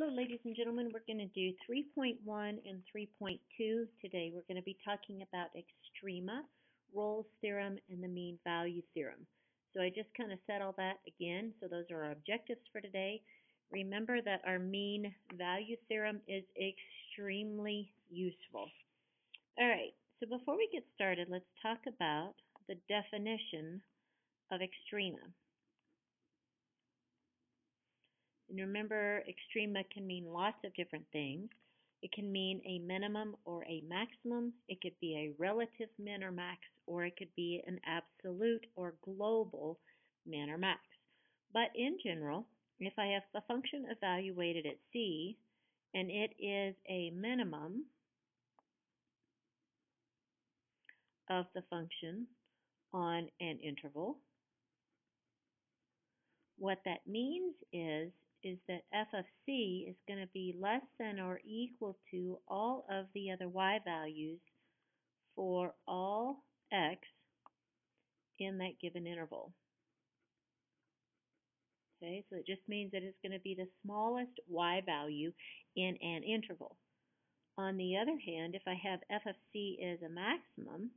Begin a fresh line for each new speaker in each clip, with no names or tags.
Hello, ladies and gentlemen. We're going to do 3.1 and 3.2 today. We're going to be talking about extrema, Rolle's theorem, and the mean value theorem. So I just kind of said all that again. So those are our objectives for today. Remember that our mean value theorem is extremely useful. All right, so before we get started, let's talk about the definition of extrema. And remember, extrema can mean lots of different things. It can mean a minimum or a maximum. It could be a relative min or max, or it could be an absolute or global min or max. But in general, if I have a function evaluated at c, and it is a minimum of the function on an interval, what that means is is that f of c is going to be less than or equal to all of the other y values for all x in that given interval. Okay, so it just means that it's going to be the smallest y value in an interval. On the other hand, if I have f of c as a maximum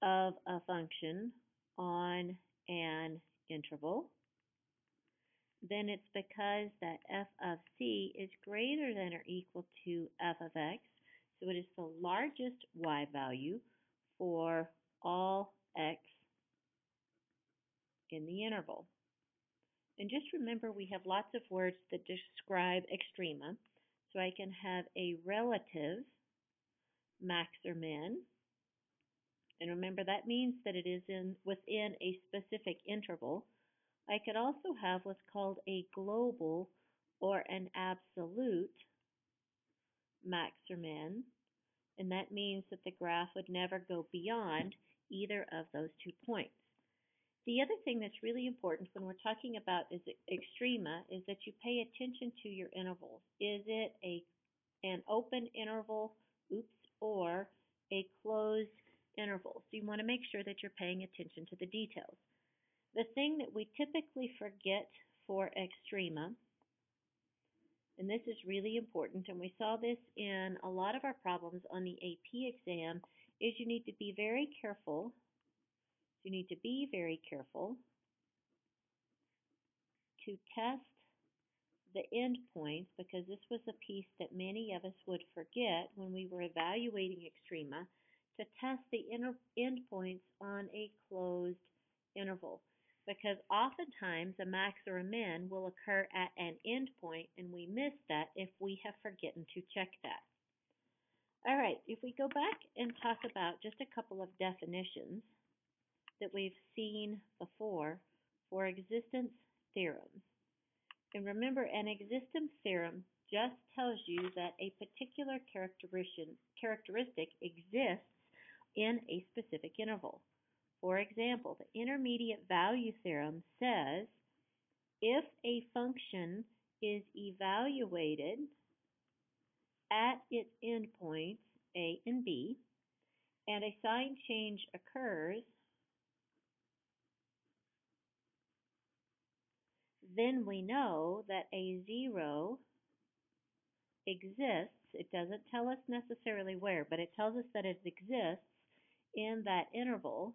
of a function on an interval, then it's because that f of c is greater than or equal to f of x. So it is the largest y value for all x in the interval. And just remember we have lots of words that describe extrema. So I can have a relative max or min. And remember that means that it is in within a specific interval. I could also have what's called a global or an absolute max or min, and that means that the graph would never go beyond either of those two points. The other thing that's really important when we're talking about is extrema is that you pay attention to your intervals. Is it a an open interval, oops, or a closed interval? So you want to make sure that you're paying attention to the details. The thing that we typically forget for extrema, and this is really important, and we saw this in a lot of our problems on the AP exam, is you need to be very careful. You need to be very careful to test the endpoints because this was a piece that many of us would forget when we were evaluating extrema to test the endpoints on a closed interval because oftentimes a max or a min will occur at an endpoint and we miss that if we have forgotten to check that. All right, if we go back and talk about just a couple of definitions that we've seen before for existence theorems. And remember, an existence theorem just tells you that a particular characteristic exists in a specific interval. For example, the intermediate value theorem says if a function is evaluated at its endpoints a and b, and a sign change occurs, then we know that a zero exists. It doesn't tell us necessarily where, but it tells us that it exists in that interval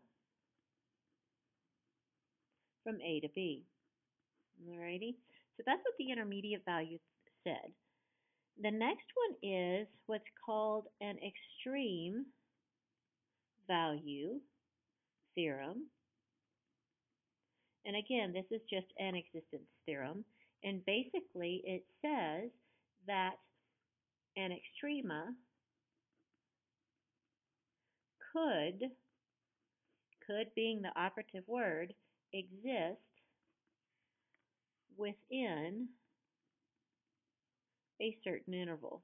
from A to B. Alrighty, so that's what the intermediate value said. The next one is what's called an extreme value theorem. And again, this is just an existence theorem. And basically, it says that an extrema could, could being the operative word, exist within a certain interval.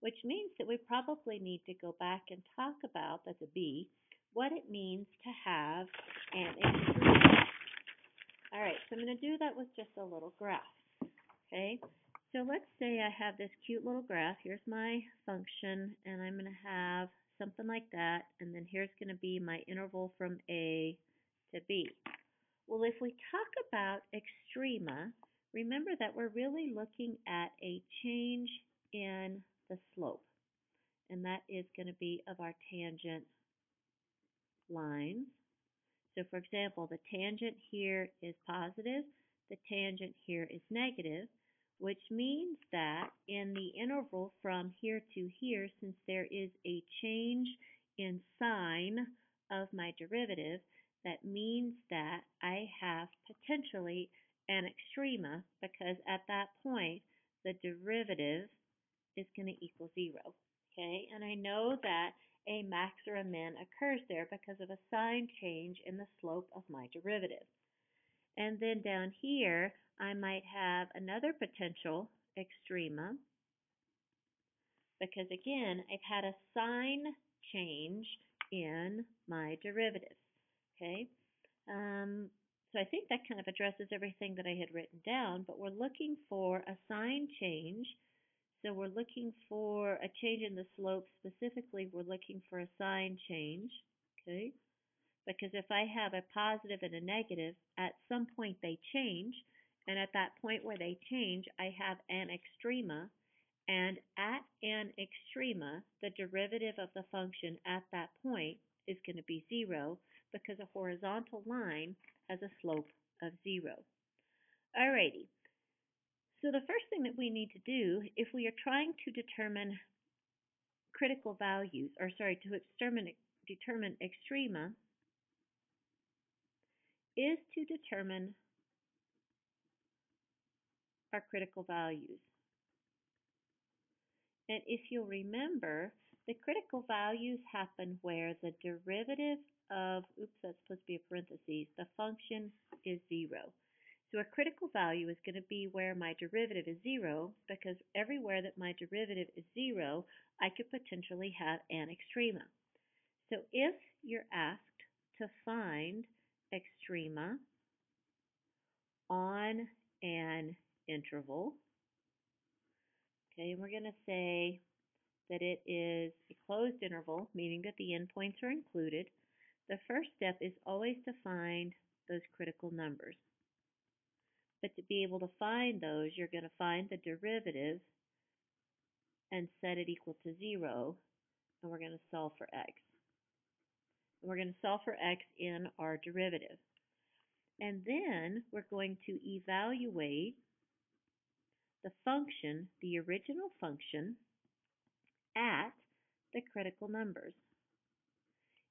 Which means that we probably need to go back and talk about, that's a B, what it means to have an extreme. All right, so I'm going to do that with just a little graph. Okay, so let's say I have this cute little graph. Here's my function, and I'm going to have something like that, and then here's going to be my interval from A to B. Well, if we talk about extrema, remember that we're really looking at a change in the slope, and that is going to be of our tangent lines. So for example, the tangent here is positive, the tangent here is negative, which means that in the interval from here to here, since there is a change in sign of my derivative, that means that I have potentially an extrema because at that point the derivative is going to equal zero. Okay, and I know that a max or a min occurs there because of a sign change in the slope of my derivative. And then down here, I might have another potential extrema because again, I've had a sign change in my derivative. Okay, um, so I think that kind of addresses everything that I had written down, but we're looking for a sign change so we're looking for a change in the slope. Specifically, we're looking for a sign change, okay? Because if I have a positive and a negative, at some point they change, and at that point where they change, I have an extrema, and at an extrema, the derivative of the function at that point is going to be zero because a horizontal line has a slope of zero. Alrighty, so the first thing that we need to do, if we are trying to determine critical values, or sorry, to determine extrema, is to determine our critical values. And if you'll remember, the critical values happen where the derivative of, oops, that's supposed to be a parenthesis, the function is zero. So a critical value is going to be where my derivative is zero because everywhere that my derivative is zero, I could potentially have an extrema. So if you're asked to find extrema on an interval, okay, and we're going to say that it is a closed interval, meaning that the endpoints are included, the first step is always to find those critical numbers. But to be able to find those, you're going to find the derivative and set it equal to 0, and we're going to solve for x. And we're going to solve for x in our derivative. And then we're going to evaluate the function, the original function, at the critical numbers.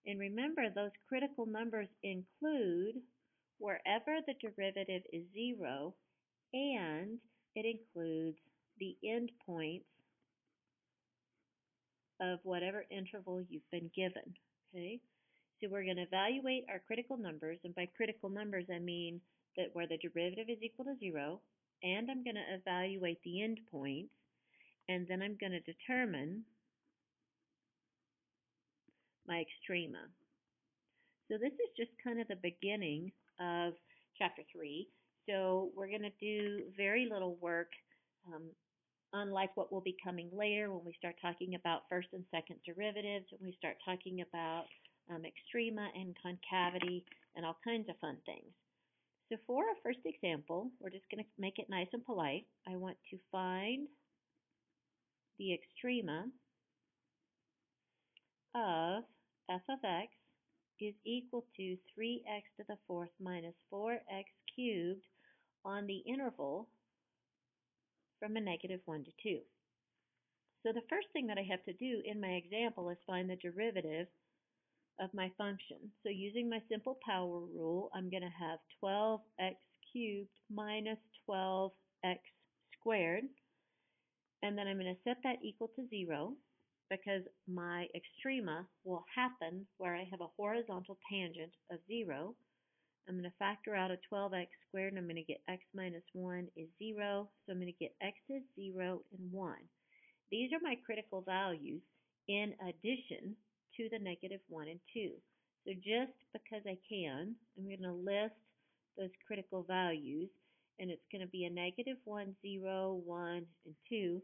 And remember, those critical numbers include wherever the derivative is zero and it includes the endpoints of whatever interval you've been given. Okay, so we're going to evaluate our critical numbers, and by critical numbers I mean that where the derivative is equal to zero, and I'm going to evaluate the endpoints, and then I'm going to determine my extrema. So this is just kind of the beginning of chapter 3. So we're going to do very little work, um, unlike what will be coming later when we start talking about first and second derivatives, when we start talking about um, extrema and concavity and all kinds of fun things. So for our first example, we're just going to make it nice and polite. I want to find the extrema of f of x is equal to 3x to the fourth minus 4x cubed on the interval from a negative 1 to 2. So the first thing that I have to do in my example is find the derivative of my function. So using my simple power rule, I'm going to have 12x cubed minus 12x squared. And then I'm going to set that equal to 0 because my extrema will happen where I have a horizontal tangent of 0. I'm going to factor out a 12x squared, and I'm going to get x minus 1 is 0. So I'm going to get x is 0 and 1. These are my critical values in addition to the negative 1 and 2. So just because I can, I'm going to list those critical values, and it's going to be a negative 1, 0, 1, and 2.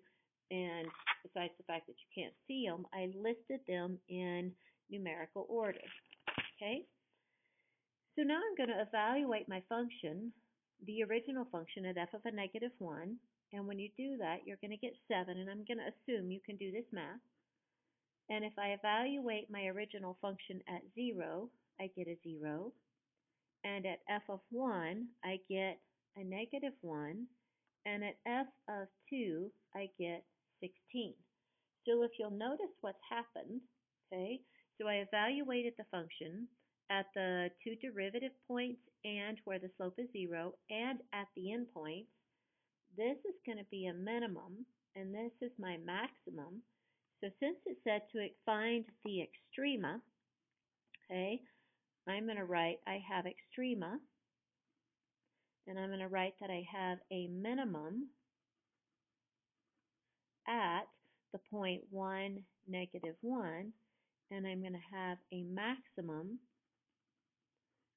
And besides the fact that you can't see them, I listed them in numerical order. Okay? So now I'm going to evaluate my function, the original function at f of a negative 1. And when you do that, you're going to get 7. And I'm going to assume you can do this math. And if I evaluate my original function at 0, I get a 0. And at f of 1, I get a negative 1. And at f of 2, I get 16. So if you'll notice what's happened, okay, so I evaluated the function at the two derivative points and where the slope is 0 and at the endpoints. This is going to be a minimum and this is my maximum. So since it said to find the extrema, okay, I'm going to write I have extrema and I'm going to write that I have a minimum at the point 1, negative 1, and I'm going to have a maximum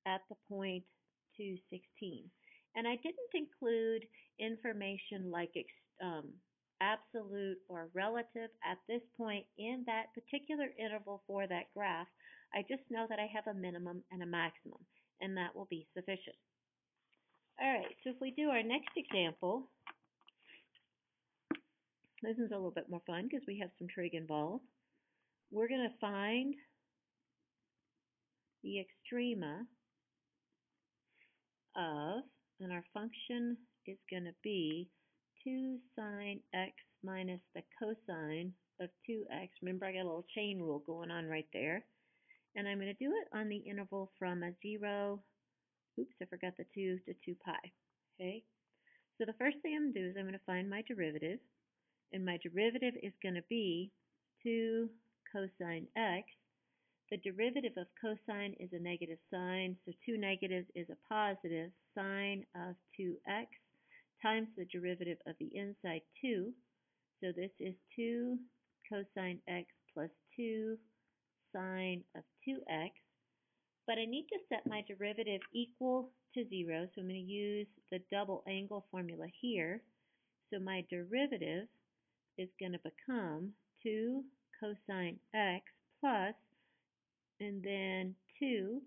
at the point 216. And I didn't include information like um, absolute or relative at this point in that particular interval for that graph. I just know that I have a minimum and a maximum, and that will be sufficient. All right, so if we do our next example, this is a little bit more fun because we have some trig involved. We're going to find the extrema of, and our function is going to be 2 sine x minus the cosine of 2x. Remember, I got a little chain rule going on right there. And I'm going to do it on the interval from a 0, oops, I forgot the 2, to 2 pi. Okay? So the first thing I'm going to do is I'm going to find my derivative. And my derivative is going to be 2 cosine x the derivative of cosine is a negative sign, so 2 negatives is a positive. Sine of 2x times the derivative of the inside 2. So this is 2 cosine x plus 2 sine of 2x. But I need to set my derivative equal to 0, so I'm going to use the double angle formula here. So my derivative is going to become 2 cosine x plus and then 2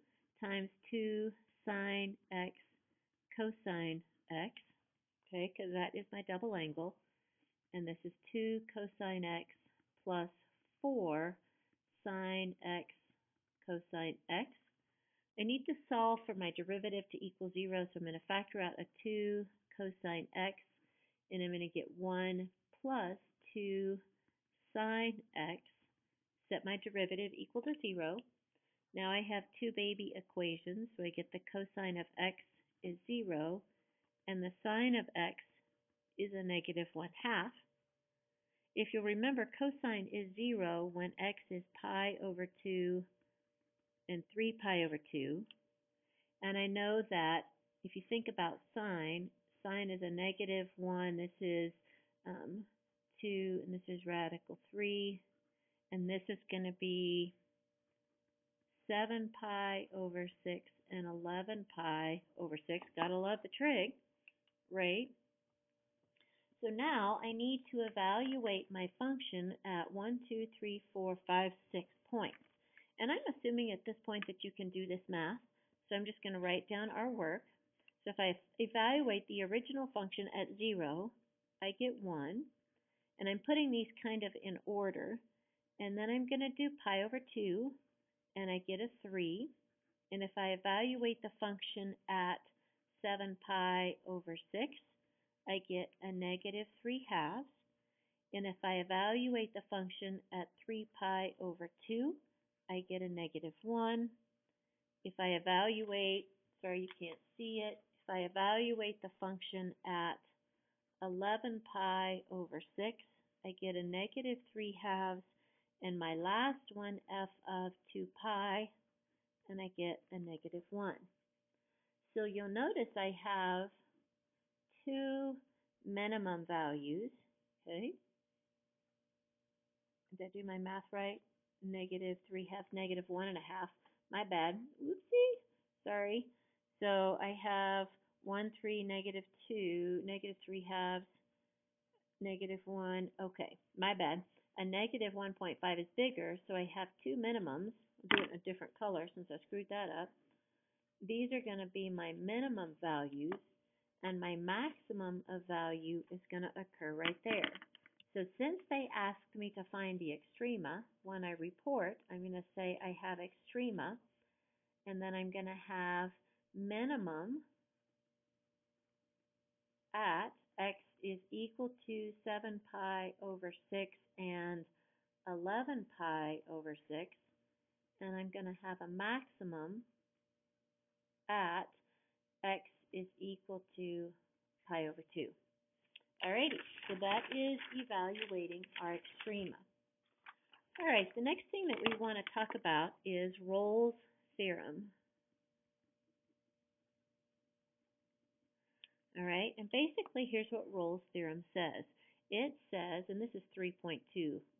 times 2 sine x cosine x, okay, because that is my double angle. And this is 2 cosine x plus 4 sine x cosine x. I need to solve for my derivative to equal 0, so I'm going to factor out a 2 cosine x, and I'm going to get 1 plus 2 sine x, set my derivative equal to 0. Now I have two baby equations, so I get the cosine of x is 0, and the sine of x is a negative 1 half. If you'll remember, cosine is 0 when x is pi over 2 and 3 pi over 2. And I know that if you think about sine, sine is a negative 1, this is um, 2, and this is radical 3, and this is going to be 7 pi over 6 and 11 pi over 6. Gotta love the trig, right? So now I need to evaluate my function at 1, 2, 3, 4, 5, 6 points. And I'm assuming at this point that you can do this math. So I'm just going to write down our work. So if I evaluate the original function at 0, I get 1. And I'm putting these kind of in order. And then I'm going to do pi over 2 and I get a 3. And if I evaluate the function at 7 pi over 6, I get a negative 3 halves. And if I evaluate the function at 3 pi over 2, I get a negative 1. If I evaluate, sorry you can't see it, if I evaluate the function at 11 pi over 6, I get a negative 3 halves and my last one, f of 2 pi, and I get a negative 1. So you'll notice I have two minimum values, okay? Did I do my math right? Negative 3 halves, negative 1 and a half. My bad. Oopsie. Sorry. So I have 1, 3, negative 2, negative 3 halves, negative 1. Okay, my bad a negative 1.5 is bigger, so I have two minimums. I'll do it in a different color since I screwed that up. These are going to be my minimum values, and my maximum of value is going to occur right there. So since they asked me to find the extrema, when I report, I'm going to say I have extrema, and then I'm going to have minimum at x is equal to 7 pi over 6 and 11 pi over 6, and I'm going to have a maximum at x is equal to pi over 2. Alrighty, so that is evaluating our extrema. Alright, the next thing that we want to talk about is Rolle's theorem. Alright, and basically here's what Rolle's theorem says. It says, and this is 3.2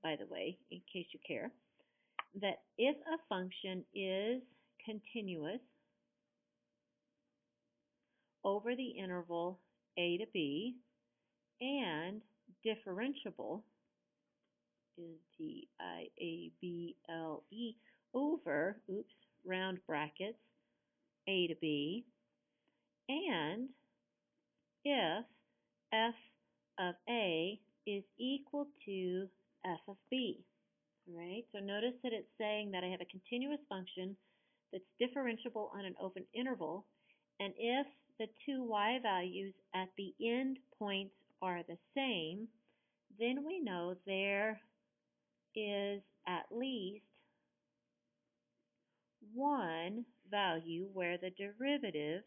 by the way, in case you care, that if a function is continuous over the interval a to b and differentiable is D-I-A-B-L-E over, oops, round brackets, a to b, and if f of a is equal to f of b. Right? So notice that it's saying that I have a continuous function that's differentiable on an open interval, and if the two y values at the end points are the same, then we know there is at least one value where the derivative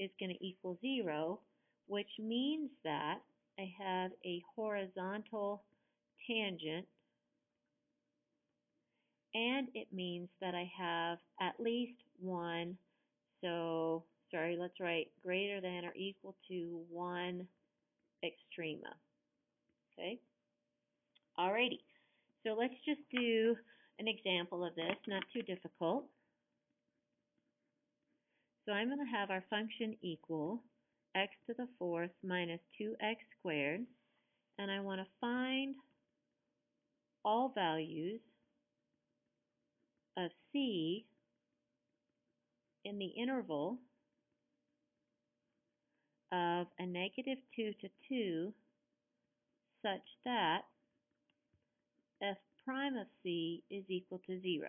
is going to equal 0, which means that I have a horizontal tangent and it means that I have at least one, so sorry, let's write greater than or equal to one extrema. Okay? Alrighty, so let's just do an example of this, not too difficult. So I'm going to have our function equal x to the fourth minus 2x squared, and I want to find all values of c in the interval of a negative 2 to 2 such that f prime of c is equal to 0.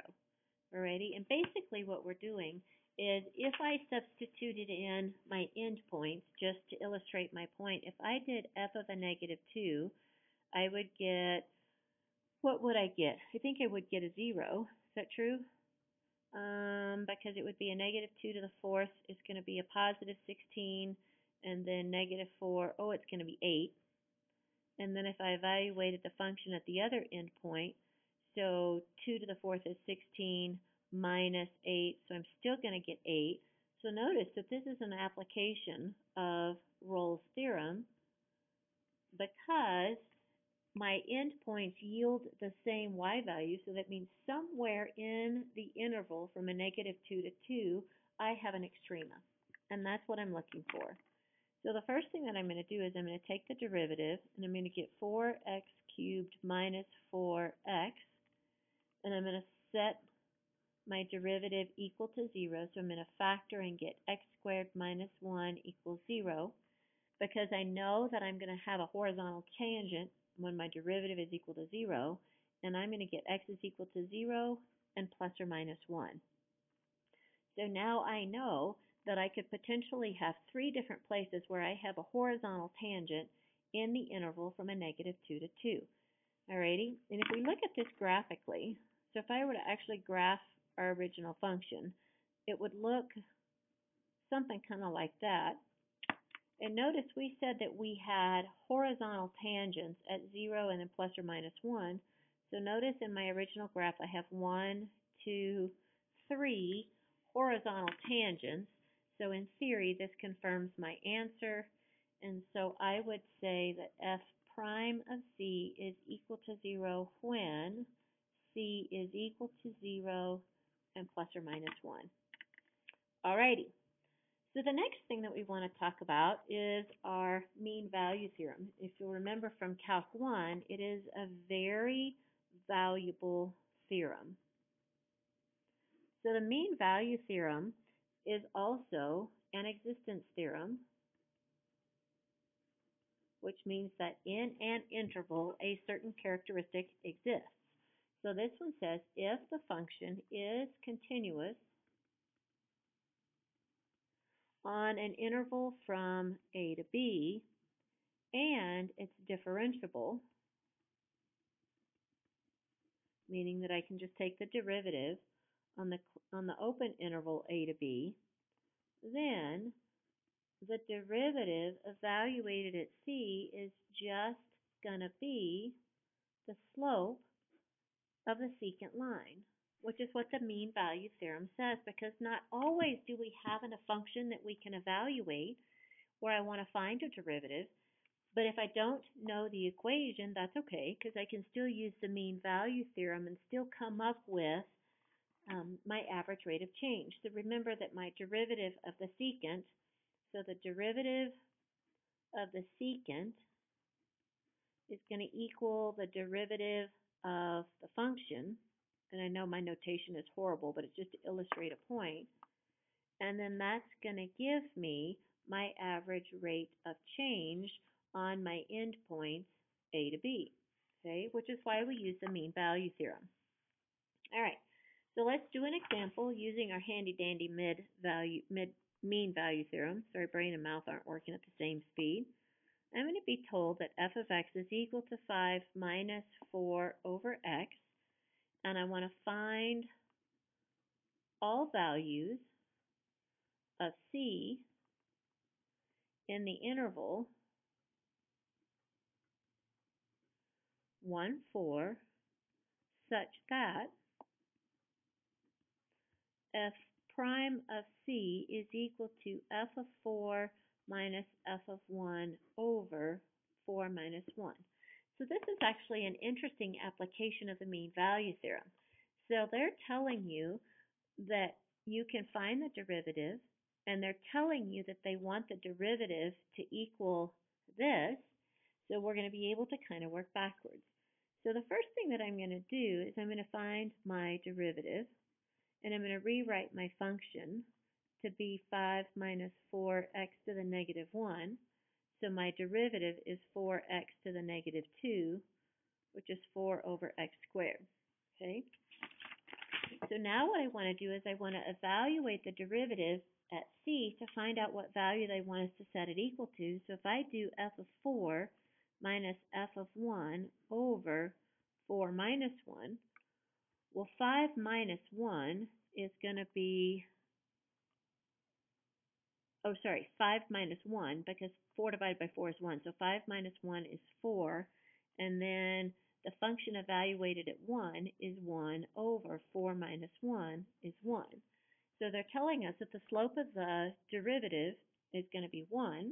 Alrighty, and basically what we're doing is if I substituted in my endpoints, just to illustrate my point, if I did f of a negative 2, I would get, what would I get? I think I would get a 0. Is that true? Um, because it would be a negative 2 to the fourth It's going to be a positive 16, and then negative 4, oh, it's going to be 8. And then if I evaluated the function at the other endpoint, so 2 to the fourth is 16 minus 8, so I'm still going to get 8. So notice that this is an application of Rolle's theorem because my endpoints yield the same y value, so that means somewhere in the interval from a negative 2 to 2, I have an extrema, and that's what I'm looking for. So the first thing that I'm going to do is I'm going to take the derivative, and I'm going to get 4x cubed minus 4x, and I'm going to set my derivative equal to 0, so I'm going to factor and get x squared minus 1 equals 0, because I know that I'm going to have a horizontal tangent when my derivative is equal to 0, and I'm going to get x is equal to 0 and plus or minus 1. So now I know that I could potentially have three different places where I have a horizontal tangent in the interval from a negative 2 to 2. Alrighty, and if we look at this graphically, so if I were to actually graph our original function, it would look something kind of like that. And notice we said that we had horizontal tangents at 0 and then plus or minus 1. So notice in my original graph I have 1, 2, 3 horizontal tangents. So in theory this confirms my answer. And so I would say that f prime of c is equal to 0 when c is equal to 0 and plus or minus 1. Alrighty, so the next thing that we want to talk about is our mean value theorem. If you'll remember from Calc 1, it is a very valuable theorem. So the mean value theorem is also an existence theorem, which means that in an interval a certain characteristic exists. So this one says if the function is continuous on an interval from a to b and it's differentiable, meaning that I can just take the derivative on the on the open interval a to b, then the derivative evaluated at c is just going to be the slope of the secant line, which is what the mean value theorem says, because not always do we have in a function that we can evaluate where I want to find a derivative, but if I don't know the equation, that's okay, because I can still use the mean value theorem and still come up with um, my average rate of change. So remember that my derivative of the secant, so the derivative of the secant is going to equal the derivative of the function, and I know my notation is horrible, but it's just to illustrate a point. and then that's going to give me my average rate of change on my endpoints A to B, okay, which is why we use the mean value theorem. All right, so let's do an example using our handy dandy mid value mid mean value theorem. Sorry, brain and mouth aren't working at the same speed. I'm going to be told that f of x is equal to 5 minus 4 over x, and I want to find all values of c in the interval 1, 4, such that f prime of c is equal to f of 4 minus f of 1 over 4 minus 1. So this is actually an interesting application of the mean value theorem. So they're telling you that you can find the derivative, and they're telling you that they want the derivative to equal this, so we're going to be able to kind of work backwards. So the first thing that I'm going to do is I'm going to find my derivative and I'm going to rewrite my function to be 5 minus 4x to the negative 1. So my derivative is 4x to the negative 2, which is 4 over x squared. Okay. So now what I want to do is I want to evaluate the derivative at c to find out what value they want us to set it equal to. So if I do f of 4 minus f of 1 over 4 minus 1, well, 5 minus 1 is going to be, oh, sorry, 5 minus 1, because 4 divided by 4 is 1. So 5 minus 1 is 4. And then the function evaluated at 1 is 1 over 4 minus 1 is 1. So they're telling us that the slope of the derivative is going to be 1.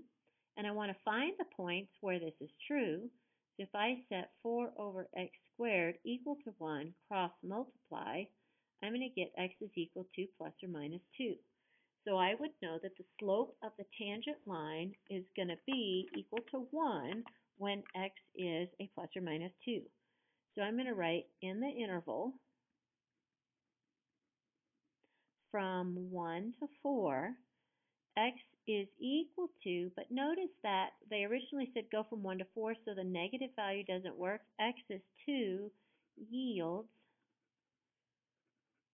And I want to find the points where this is true. If I set 4 over x squared equal to 1 cross multiply, I'm going to get x is equal to plus or minus 2. So I would know that the slope of the tangent line is going to be equal to 1 when x is a plus or minus 2. So I'm going to write in the interval from 1 to 4, x is equal to, but notice that they originally said go from 1 to 4, so the negative value doesn't work. x is 2 yields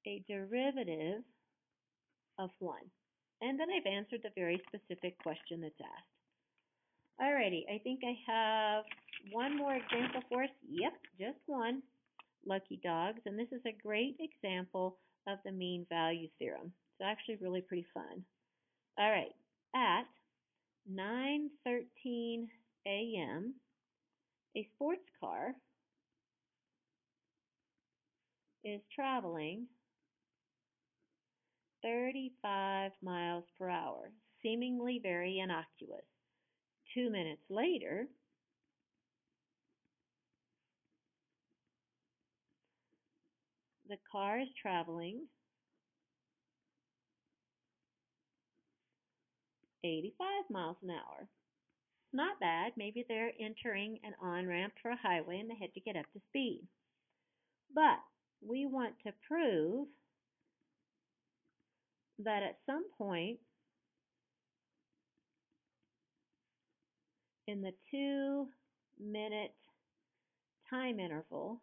a derivative of 1. And then I've answered the very specific question that's asked. Alrighty, I think I have one more example for us. Yep, just one. Lucky dogs. And this is a great example of the mean value theorem. It's actually really pretty fun. All right, at 9.13 a.m., a sports car is traveling 35 miles per hour, seemingly very innocuous. Two minutes later, the car is traveling 85 miles an hour. Not bad. Maybe they're entering an on-ramp for a highway and they had to get up to speed. But we want to prove that at some point in the two minute time interval,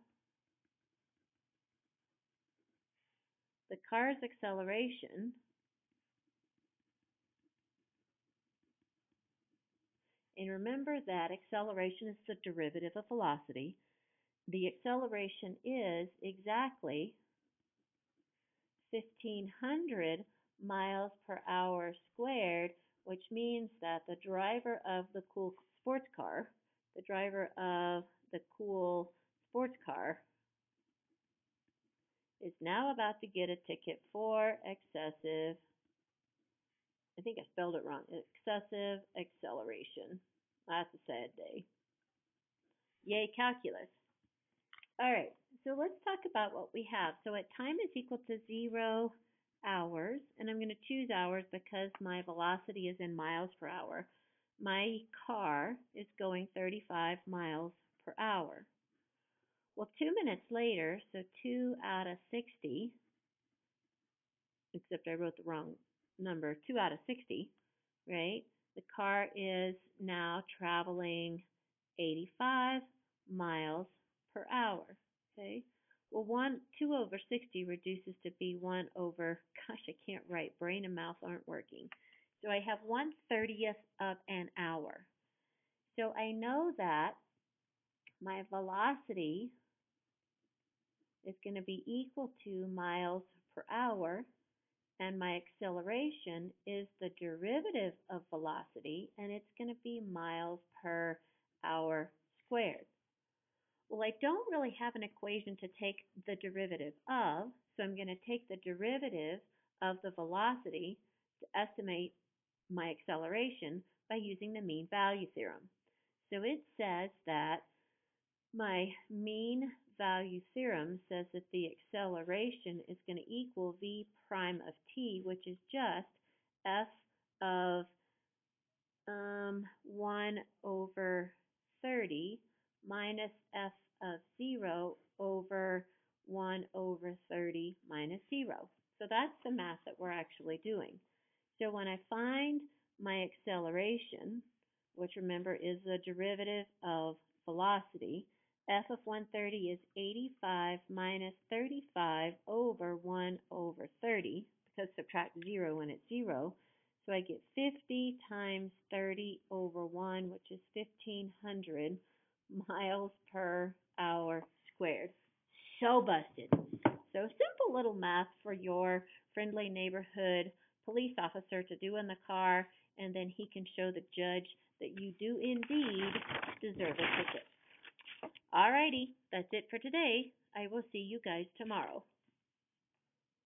the car's acceleration and remember that acceleration is the derivative of velocity. The acceleration is exactly 1500 miles per hour squared, which means that the driver of the cool sports car, the driver of the cool sports car is now about to get a ticket for excessive, I think I spelled it wrong, excessive acceleration. That's a sad day. Yay, calculus. All right, so let's talk about what we have. So at time is equal to zero hours, and I'm going to choose hours because my velocity is in miles per hour. My car is going 35 miles per hour. Well, two minutes later, so 2 out of 60, except I wrote the wrong number, 2 out of 60, right? The car is now traveling 85 miles per hour, okay? Well, 1, 2 over 60 reduces to be 1 over, gosh, I can't write, brain and mouth aren't working. So I have 1 30th of an hour. So I know that my velocity is going to be equal to miles per hour, and my acceleration is the derivative of velocity, and it's going to be miles per hour squared. Well, I don't really have an equation to take the derivative of, so I'm going to take the derivative of the velocity to estimate my acceleration by using the mean value theorem. So it says that my mean value theorem says that the acceleration is going to equal v prime of t, which is just f of um, 1 over 30 minus f of 0 over 1 over 30 minus 0. So that's the math that we're actually doing. So when I find my acceleration, which remember is the derivative of velocity, f of 130 is 85 minus 35 over 1 over 30, because subtract 0 when it's 0. So I get 50 times 30 over 1, which is 1500 miles per hour squared. So busted. So simple little math for your friendly neighborhood police officer to do in the car, and then he can show the judge that you do indeed deserve a ticket. Alrighty, that's it for today. I will see you guys tomorrow.